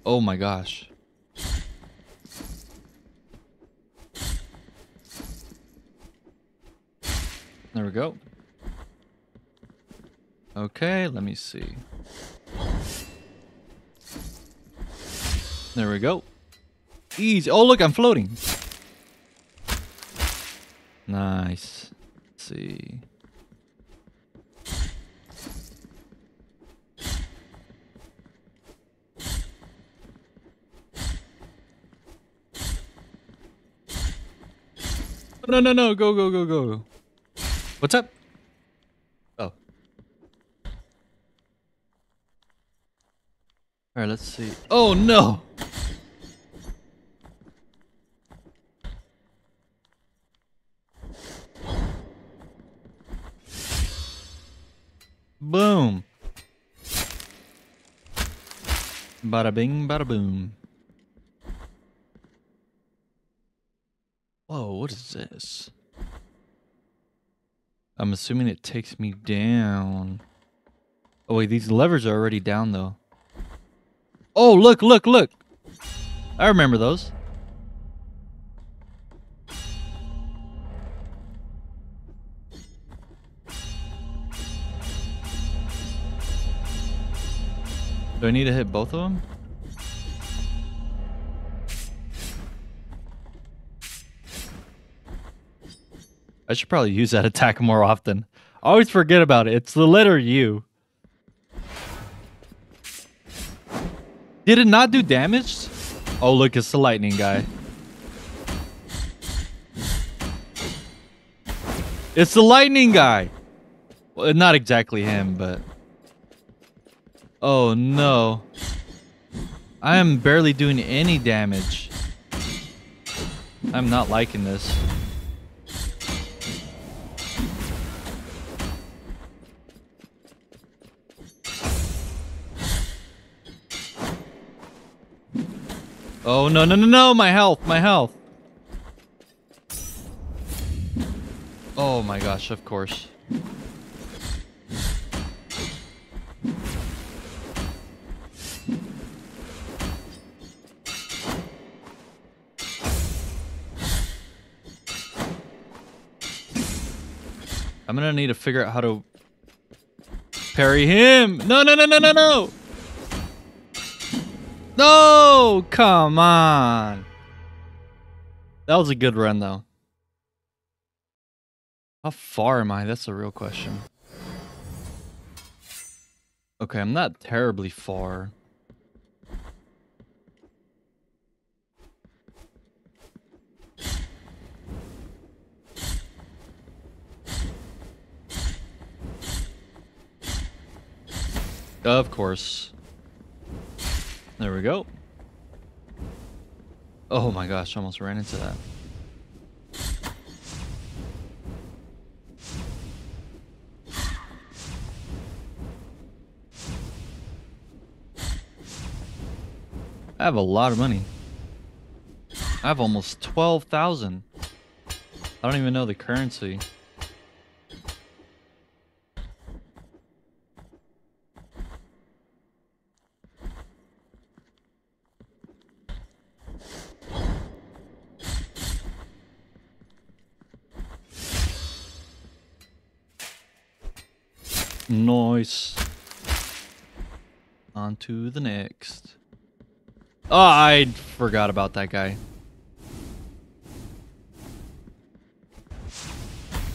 Oh my gosh. There we go. Okay, let me see. There we go. Easy. Oh, look, I'm floating. Nice. Let's see. Oh, no, no, no, go, go, go, go. What's up? Oh. All right, let's see. Oh no. Boom. Bada bing, bada boom. Whoa, what is this? I'm assuming it takes me down. Oh wait, these levers are already down though. Oh, look, look, look. I remember those. I need to hit both of them? I should probably use that attack more often. I always forget about it. It's the letter U. Did it not do damage? Oh, look, it's the lightning guy. It's the lightning guy. Well, not exactly him, but... Oh, no. I am barely doing any damage. I'm not liking this. Oh, no, no, no, no, my health, my health. Oh my gosh, of course. Gonna need to figure out how to parry him. No, no, no, no, no, no. No, come on. That was a good run, though. How far am I? That's a real question. Okay, I'm not terribly far. Of course. There we go. Oh my gosh, I almost ran into that. I have a lot of money. I have almost 12,000. I don't even know the currency. Nice. On to the next. Oh, I forgot about that guy.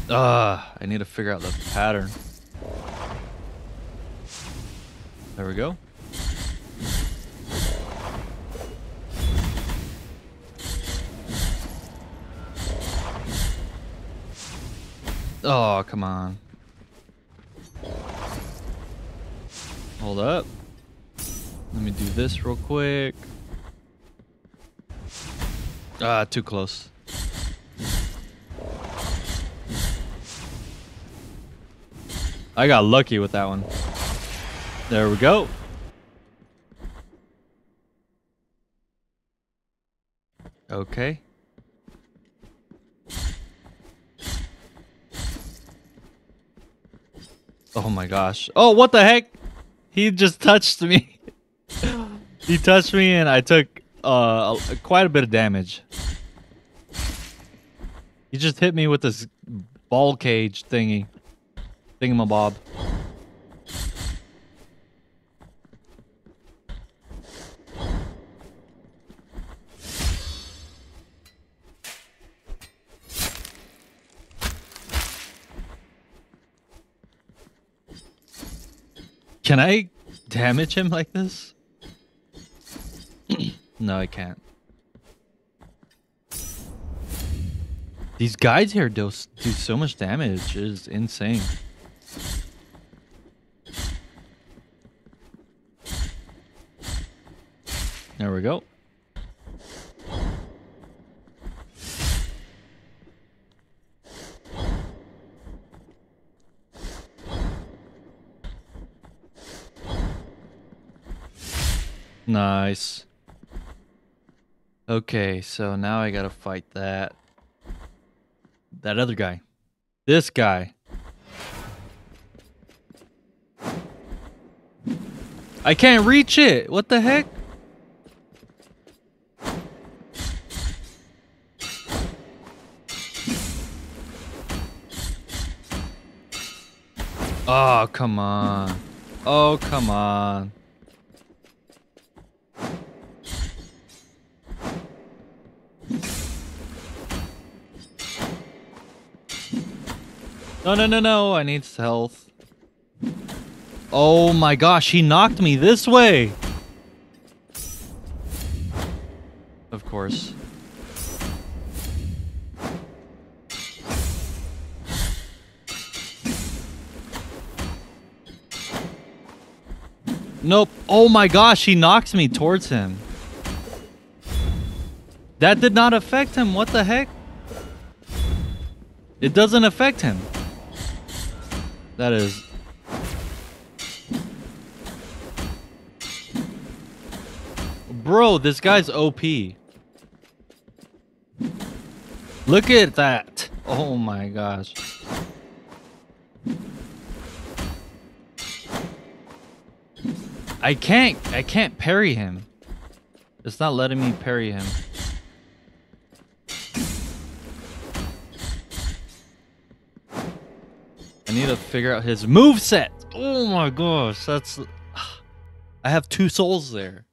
Ah, uh, I need to figure out the pattern. There we go. Oh, come on. Hold up. Let me do this real quick. Ah, too close. I got lucky with that one. There we go. Okay. Oh my gosh. Oh, what the heck? He just touched me. <laughs> he touched me and I took uh, quite a bit of damage. He just hit me with this ball cage thingy. Thingamabob. Can I damage him like this? No, I can't. These guys here do, do so much damage. It is insane. There we go. Nice. Okay, so now I gotta fight that. That other guy. This guy. I can't reach it! What the heck? Oh, come on. Oh, come on. No, no, no, no. I need health. Oh my gosh, he knocked me this way. Of course. Nope. Oh my gosh, he knocks me towards him. That did not affect him. What the heck? It doesn't affect him. That is. Bro, this guy's OP. Look at that. Oh my gosh. I can't I can't parry him. It's not letting me parry him. Need to figure out his move set. Oh my gosh, that's I have two souls there.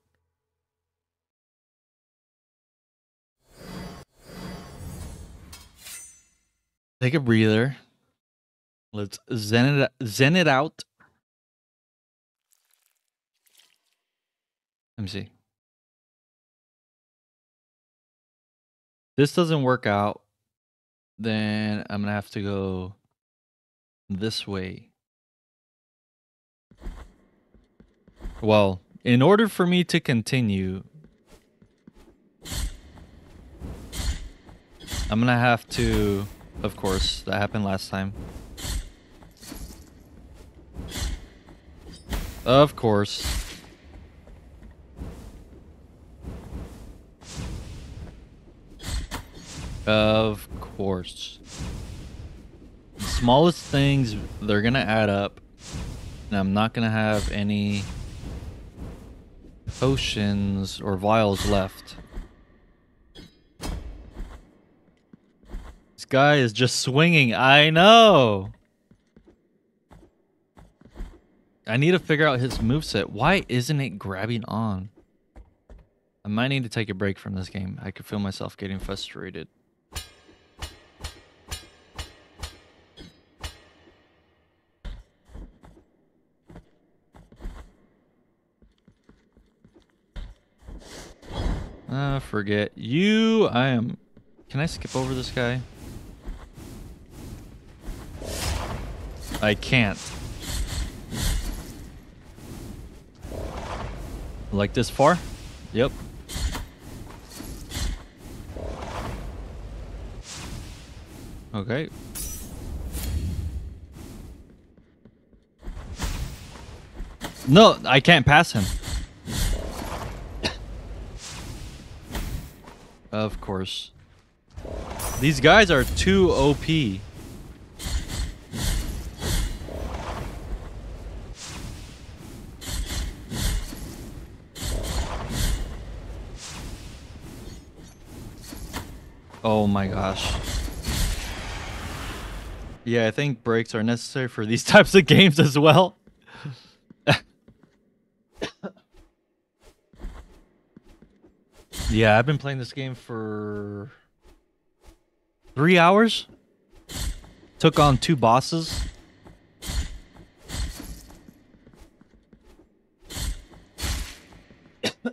Take a breather. Let's zen it zen it out. Let me see. This doesn't work out, then I'm gonna have to go this way. Well, in order for me to continue, I'm gonna have to, of course, that happened last time. Of course. Of course. Smallest things, they're gonna add up. And I'm not gonna have any potions or vials left. This guy is just swinging. I know. I need to figure out his moveset. Why isn't it grabbing on? I might need to take a break from this game. I could feel myself getting frustrated. Uh, forget you. I am. Can I skip over this guy? I can't. Like this far? Yep. Okay. No, I can't pass him. Of course. These guys are too OP. Oh my gosh. Yeah, I think breaks are necessary for these <laughs> types of games as well. Yeah, I've been playing this game for three hours. Took on two bosses. <coughs>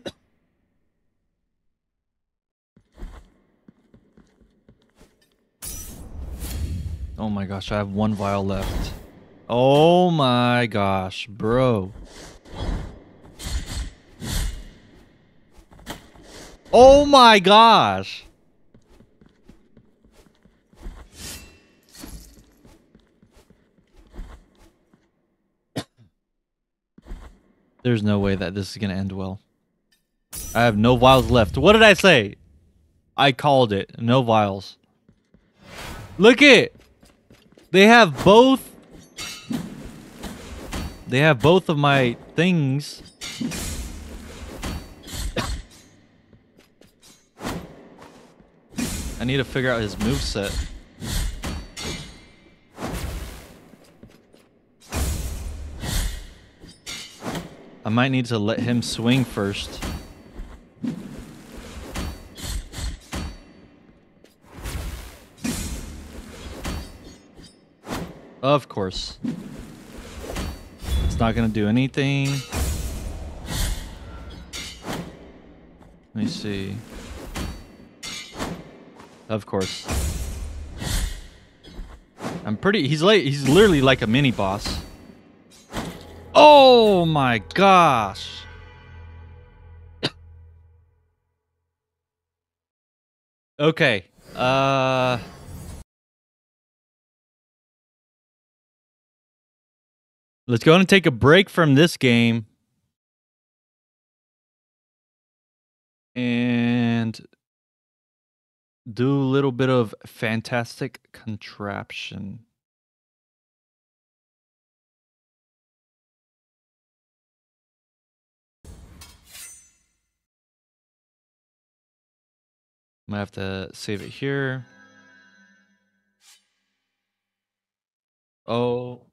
oh my gosh, I have one vial left. Oh my gosh, bro. Oh my gosh. <coughs> There's no way that this is going to end well. I have no vials left. What did I say? I called it. No vials. Look it. They have both. They have both of my things. I need to figure out his move set. I might need to let him swing first. Of course. It's not gonna do anything. Let me see. Of course. I'm pretty he's like he's literally like a mini boss. Oh my gosh. okay. Uh Let's go and take a break from this game. And do a little bit of fantastic contraption. Gonna have to save it here. Oh.